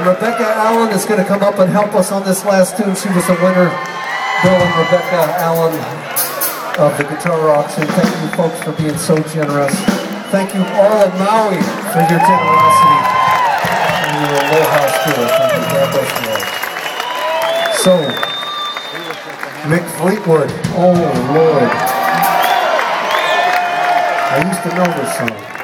And Rebecca Allen is going to come up and help us on this last tune. She was the winner, Bill and Rebecca Allen of the Guitar Auction. Thank you folks for being so generous. Thank you all of Maui for your generosity and your aloha spirit. Thank you. God bless you all. So, Mick Fleetwood. Oh, Lord. I used to know this song.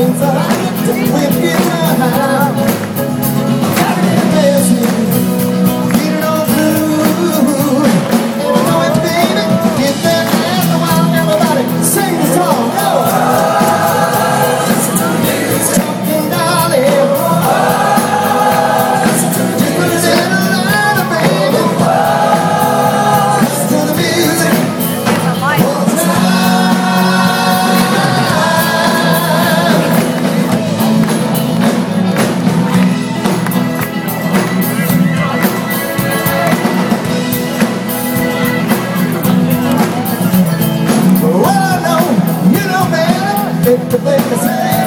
Sing it's the thing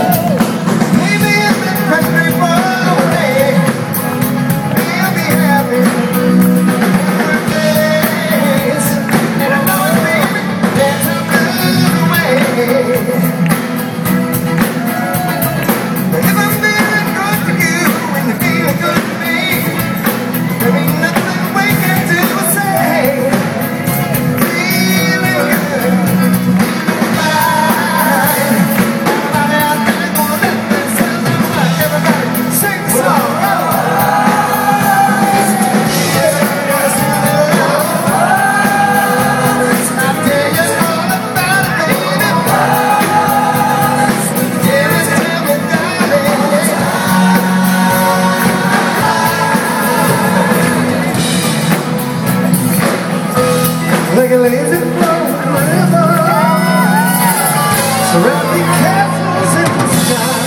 Surrounding castles in the sky